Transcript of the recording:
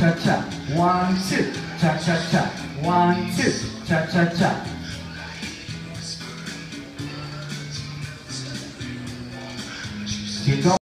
cha cha, one two, cha cha cha, one two, cha cha cha. Keep going.